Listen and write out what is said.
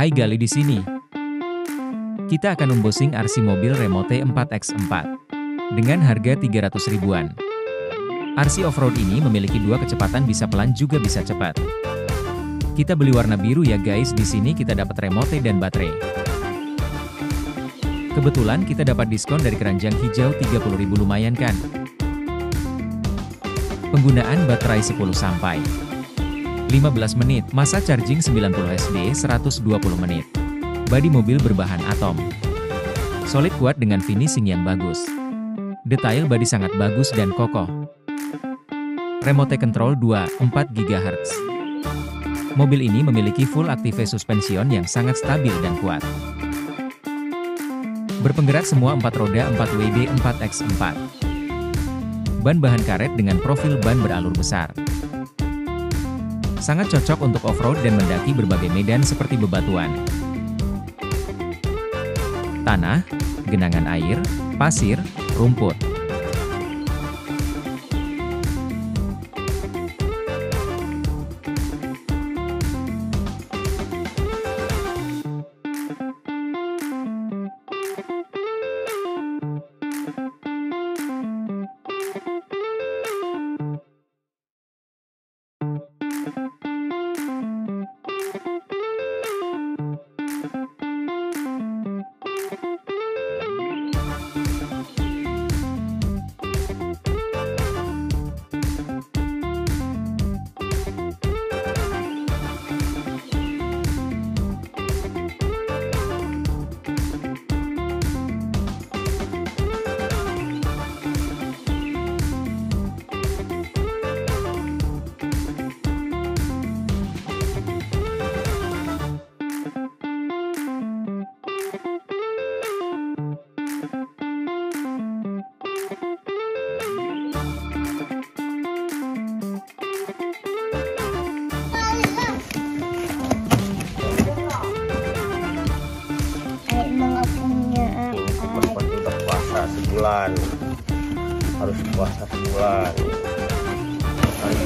Hai Gali di sini. Kita akan unboxing RC mobil Remote 4X4 dengan harga 300 ribuan. RC off-road ini memiliki dua kecepatan bisa pelan juga bisa cepat. Kita beli warna biru ya guys, di sini kita dapat remote dan baterai. Kebetulan kita dapat diskon dari keranjang hijau 30.000 lumayan kan? Penggunaan baterai 10 sampai 15 menit, masa charging 90 SD 120 menit. Badi mobil berbahan atom. Solid kuat dengan finishing yang bagus. Detail badi sangat bagus dan kokoh. Remote control 2, 4 GHz. Mobil ini memiliki full active suspension yang sangat stabil dan kuat. Berpenggerak semua 4 roda 4 WD 4X4. Ban bahan karet dengan profil ban beralur besar. Sangat cocok untuk off-road dan mendaki berbagai medan seperti bebatuan, tanah, genangan air, pasir, rumput. Sebulan harus puasa sebulan. Harus